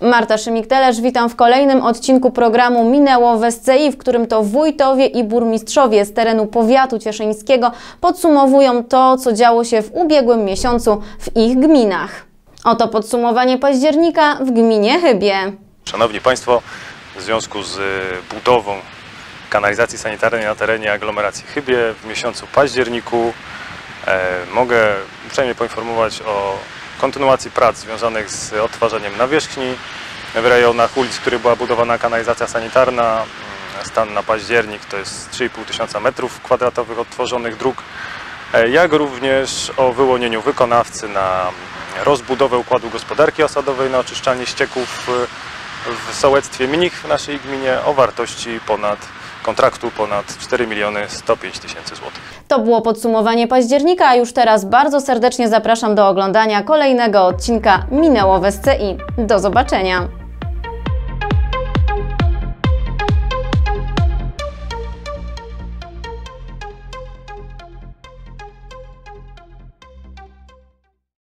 Marta Szymik-Telesz, witam w kolejnym odcinku programu Minęło w SCI, w którym to wójtowie i burmistrzowie z terenu powiatu cieszyńskiego podsumowują to, co działo się w ubiegłym miesiącu w ich gminach. Oto podsumowanie października w gminie Chybie. Szanowni Państwo, w związku z budową kanalizacji sanitarnej na terenie aglomeracji Chybie w miesiącu październiku e, mogę uprzejmie poinformować o kontynuacji prac związanych z odtwarzaniem nawierzchni w rejonach ulic, w których była budowana kanalizacja sanitarna. Mm, Stan na październik to jest 3,5 tysiąca metrów kwadratowych odtworzonych dróg, e, jak również o wyłonieniu wykonawcy na rozbudowę układu gospodarki osadowej na oczyszczanie ścieków e, w sołectwie Mnich w naszej gminie o wartości ponad kontraktu ponad 4 miliony 105 tysięcy złotych. To było podsumowanie października, a już teraz bardzo serdecznie zapraszam do oglądania kolejnego odcinka Minęło w SCI. Do zobaczenia!